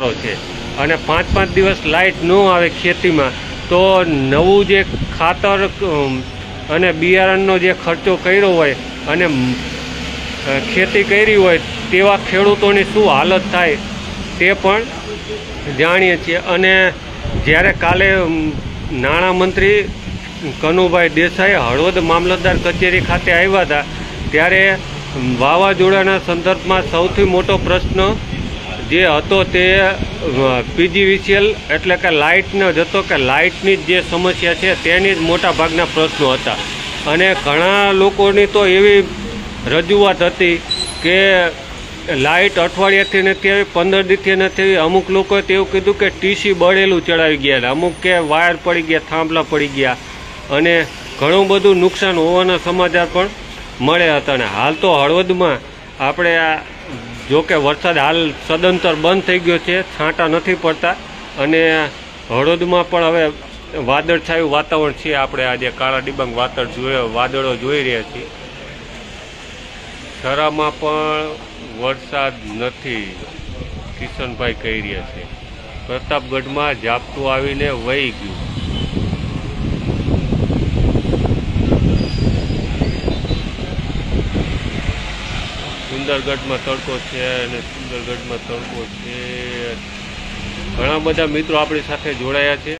સારો છે. અને પાંચ પાંચ દિવસ લાઇટ ન આવે ખેતીમાં, તો નવું જે ખાતર અને બિયારણનો જે ખર્ચો કર્યો હોય, અને ખેતી કરી હોય, તેવા ખેડૂતોની શું હાલત થાય તે પણ જાણીએ છીએ. અને જ્યારે કાલે નાણામંત્રી કનુભાઈ દેસાઈ હળવદ મામલતદાર કચેરી ખાતે આવ્યા હતા, ત્યારે વાવાઝોડાના સંદર્ભમાં સૌથી મોટો પ્રશ્ન જે હતો તે પીજીવીસીએલ એટલે કે લાઇટનો જ હતો કે લાઇટની જ જે સમસ્યા છે તેની જ મોટા ભાગના પ્રશ્નો હતા. અને ઘણા લોકોની તો એવી રજૂઆત હતી કે લાઇટ અઠવાડિયાથી નથી આવી, પંદર દીથી નથી આવી. અમુક લોકોએ તેવું કીધું કે ટીસી બળેલું ચડાવી ગયા અમુક કે વાયર પડી ગયા, થાંભલા પડી ગયા. અને ઘણું બધું નુકસાન હોવાના સમાચાર પણ મળ્યા હતા. અને હાલ તો હળવદમાં આપણે આ જો કે વરસાદ હાલ સદંતર બંધ થઈ ગયો છે, છાંટા નથી પડતા અને હળદમાં પણ હવે વાદળછાયું વાતાવરણ છે. આપણે આજે કાળા ડિબંગ વાદળ જોઈએ વાદળો જોઈ રહ્યા છીએ. છરામાં પણ વરસાદ નથી, કિશનભાઈ કહી રહ્યા છે. પ્રતાપગઢમાં ઝાપટું આવીને વહી ગયું. સુંદરગઢમાં તડકો છે અને સુંદરગઢમાં તડકો છે. ઘણા બધા મિત્રો આપણી સાથે જોડાયા છે.